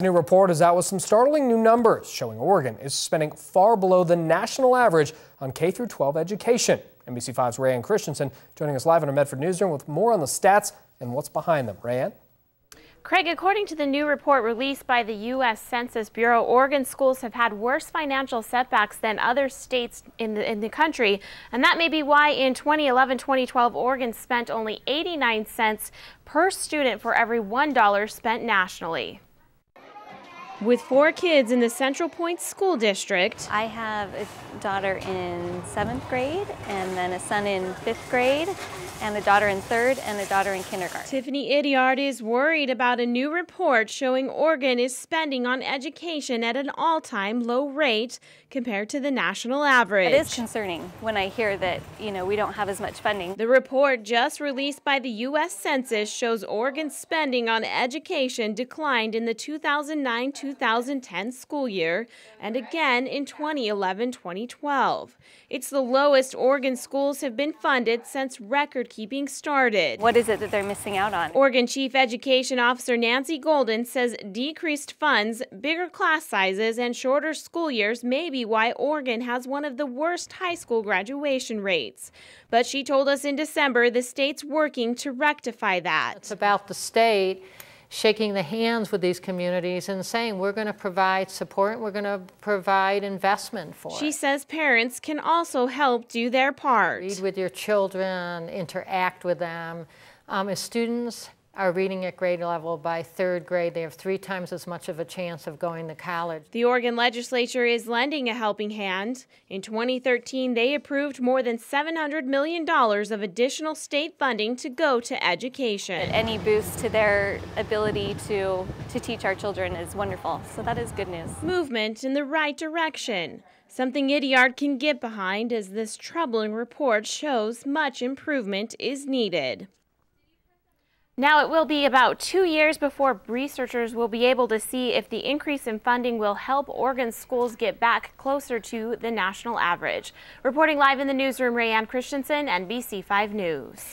A new report is out with some startling new numbers showing Oregon is spending far below the national average on K through 12 education. NBC5's Rayanne Christensen joining us live in our Medford newsroom with more on the stats and what's behind them. Rayanne? Craig, according to the new report released by the U.S. Census Bureau, Oregon schools have had worse financial setbacks than other states in the, in the country. And that may be why in 2011-2012, Oregon spent only 89 cents per student for every $1 spent nationally. With four kids in the Central Point School District, I have a daughter in seventh grade and then a son in fifth grade and a daughter in third and a daughter in kindergarten. Tiffany Idiard is worried about a new report showing Oregon is spending on education at an all-time low rate compared to the national average. It is concerning when I hear that, you know, we don't have as much funding. The report just released by the U.S. Census shows Oregon's spending on education declined in the 2009 2010 school year and again in 2011 2012. It's the lowest Oregon schools have been funded since record keeping started. What is it that they're missing out on? Oregon Chief Education Officer Nancy Golden says decreased funds, bigger class sizes, and shorter school years may be why Oregon has one of the worst high school graduation rates. But she told us in December the state's working to rectify that. It's about the state shaking the hands with these communities and saying we're going to provide support, we're going to provide investment for She it. says parents can also help do their part. Read with your children, interact with them. Um, as students are reading at grade level by third grade. They have three times as much of a chance of going to college. The Oregon legislature is lending a helping hand. In 2013, they approved more than $700 million of additional state funding to go to education. Any boost to their ability to, to teach our children is wonderful. So that is good news. Movement in the right direction. Something Idiard can get behind as this troubling report shows much improvement is needed. Now, it will be about two years before researchers will be able to see if the increase in funding will help Oregon schools get back closer to the national average. Reporting live in the newsroom, Rayanne Christensen, NBC5 News.